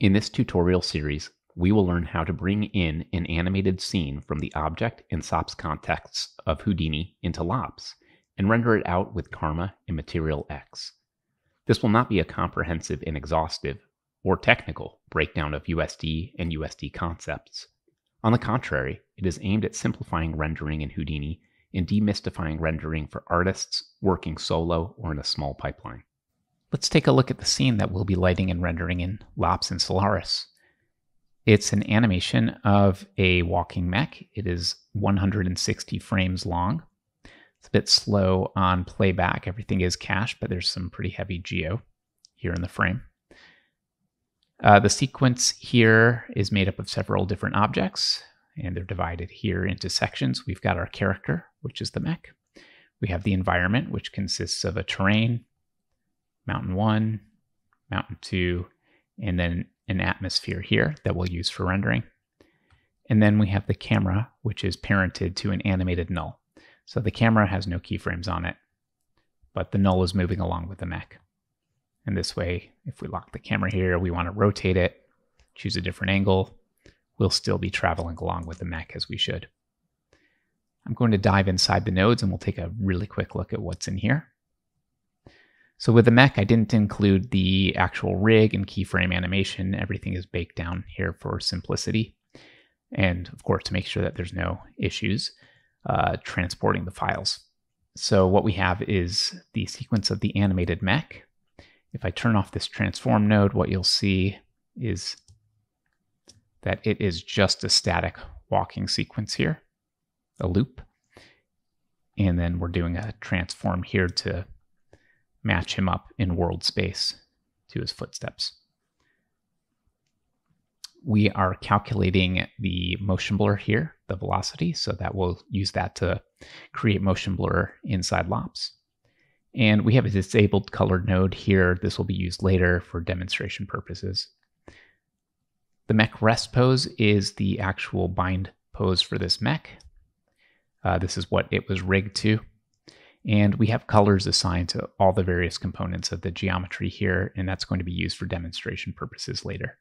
In this tutorial series, we will learn how to bring in an animated scene from the object and SOPS contexts of Houdini into LOPS and render it out with Karma and Material X. This will not be a comprehensive and exhaustive or technical breakdown of USD and USD concepts. On the contrary, it is aimed at simplifying rendering in Houdini and demystifying rendering for artists working solo or in a small pipeline. Let's take a look at the scene that we'll be lighting and rendering in Lops and Solaris. It's an animation of a walking mech. It is 160 frames long. It's a bit slow on playback. Everything is cached, but there's some pretty heavy geo here in the frame. Uh, the sequence here is made up of several different objects, and they're divided here into sections. We've got our character, which is the mech. We have the environment, which consists of a terrain, mountain one, mountain two, and then an atmosphere here that we'll use for rendering. And then we have the camera, which is parented to an animated null. So the camera has no keyframes on it, but the null is moving along with the mech. And this way, if we lock the camera here, we want to rotate it, choose a different angle, we'll still be traveling along with the mech as we should. I'm going to dive inside the nodes and we'll take a really quick look at what's in here. So with the mech, I didn't include the actual rig and keyframe animation. Everything is baked down here for simplicity. And of course, to make sure that there's no issues uh, transporting the files. So what we have is the sequence of the animated mech. If I turn off this transform node, what you'll see is that it is just a static walking sequence here, a loop. And then we're doing a transform here to match him up in world space to his footsteps. We are calculating the motion blur here, the velocity, so that we'll use that to create motion blur inside LOPS. And we have a disabled colored node here. This will be used later for demonstration purposes. The mech rest pose is the actual bind pose for this mech. Uh, this is what it was rigged to. And we have colors assigned to all the various components of the geometry here, and that's going to be used for demonstration purposes later.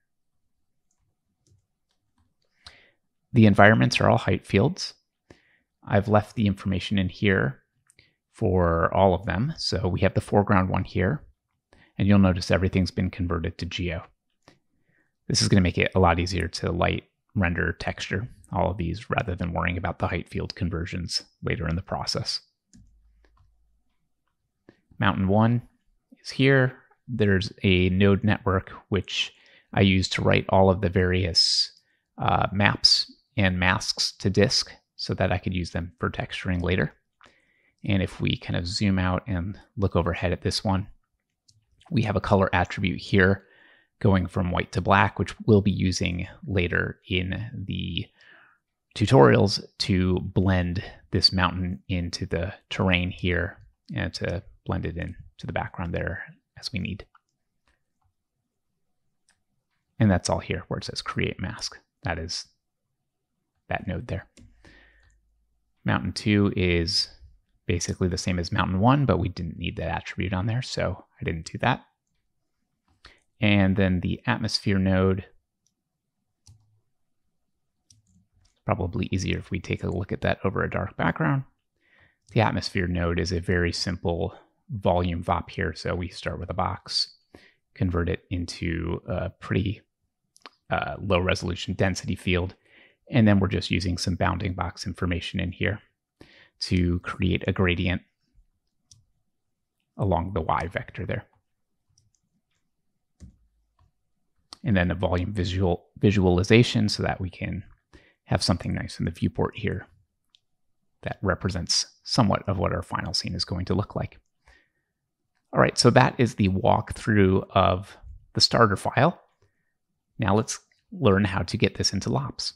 The environments are all height fields. I've left the information in here for all of them. So we have the foreground one here, and you'll notice everything's been converted to geo. This is going to make it a lot easier to light, render, texture all of these rather than worrying about the height field conversions later in the process. Mountain 1 is here. There's a node network which I use to write all of the various uh, maps and masks to disk so that I could use them for texturing later. And if we kind of zoom out and look overhead at this one, we have a color attribute here going from white to black, which we'll be using later in the tutorials to blend this mountain into the terrain here and to blend it in to the background there as we need. And that's all here where it says create mask. That is that node there. Mountain 2 is basically the same as Mountain 1, but we didn't need that attribute on there, so I didn't do that. And then the atmosphere node, probably easier if we take a look at that over a dark background. The atmosphere node is a very simple volume VOP here. So we start with a box, convert it into a pretty uh, low resolution density field. And then we're just using some bounding box information in here to create a gradient along the y vector there. And then a volume visual visualization so that we can have something nice in the viewport here that represents somewhat of what our final scene is going to look like. All right, so that is the walkthrough of the starter file. Now let's learn how to get this into LOPS.